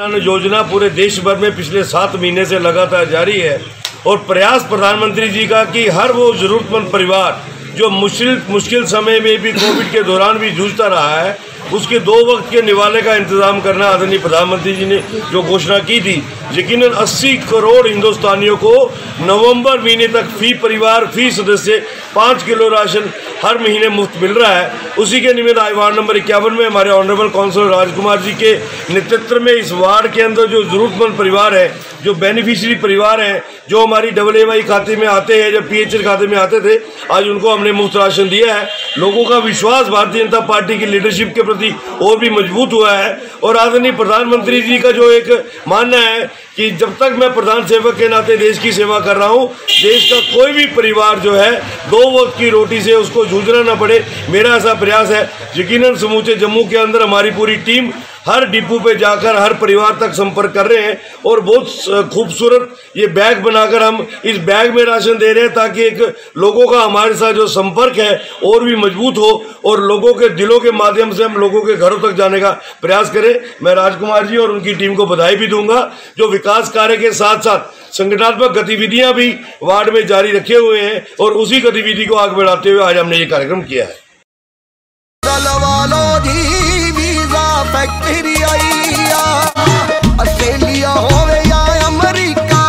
योजना पूरे देश भर में पिछले सात महीने से लगातार जारी है और प्रयास प्रधानमंत्री जी का कि हर वो जरूरतमंद परिवार जो मुश्किल मुश्किल समय में भी, कोविड के दौरान भी जूझता रहा है, उसके दो वक्त के निवाले का इंतज़ाम करना आदरणीय प्रधानमंत्री जी ने जो घोषणा की थी। यकीन 80 करोड़ हिंदुस्तानियों को नवंबर महीने तक फ़ी परिवार, फ़ी सदस्य, पाँच किलो राशन हर महीने मुफ़्त मिल रहा है। उसी के निमित्त आज वार्ड नंबर इक्यावन में हमारे ऑनरेबल काउंसिलर राजकुमार जी के नेतृत्व में इस वार्ड के अंदर जो जरूरतमंद परिवार है जो बेनिफिशियरी परिवार हैं, जो हमारी डबल ए वाई खाते में आते हैं, जब पी एच खाते में आते थे, आज उनको हमने मुफ़्त राशन दिया है। लोगों का विश्वास भारतीय जनता पार्टी की लीडरशिप के प्रति और भी मज़बूत हुआ है। और आदरणीय प्रधानमंत्री जी का जो एक मानना है कि जब तक मैं प्रधान सेवक के नाते देश की सेवा कर रहा हूँ, देश का कोई भी परिवार जो है, दो वक्त की रोटी से उसको जूझना ना पड़े। मेरा ऐसा प्रयास है, यकीनन समूचे जम्मू के अंदर हमारी पूरी टीम हर डिपो पे जाकर हर परिवार तक संपर्क कर रहे हैं और बहुत खूबसूरत ये बैग बनाकर हम इस बैग में राशन दे रहे हैं ताकि एक लोगों का हमारे साथ जो संपर्क है और भी मज़बूत हो और लोगों के दिलों के माध्यम से हम लोगों के घरों तक जाने का प्रयास करें। मैं राजकुमार जी और उनकी टीम को बधाई भी दूँगा, जो विकास कार्य के साथ साथ संगठनात्मक गतिविधियाँ भी वार्ड में जारी रखे हुए हैं और उसी गतिविधि को आगे बढ़ाते हुए आज हमने ये कार्यक्रम किया है। फैक्ट्री आई। ऑस्ट्रेलिया होवे या अमेरिका,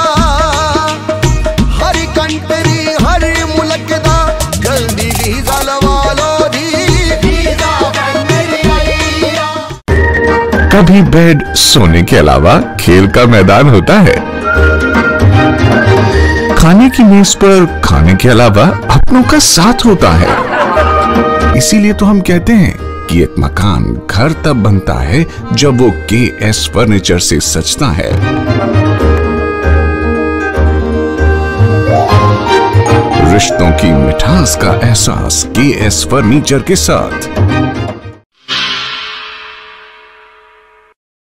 हर कंट्री हर मुल्क दा जल्दी वीज़ा लवा लो कभी बेड सोने के अलावा खेल का मैदान होता है। खाने की मेज पर खाने के अलावा अपनों का साथ होता है। इसीलिए तो हम कहते हैं कि एक मकान घर तब बनता है जब वो के एस फर्नीचर से सचता है। रिश्तों की मिठास का एहसास के एस फर्नीचर के साथ।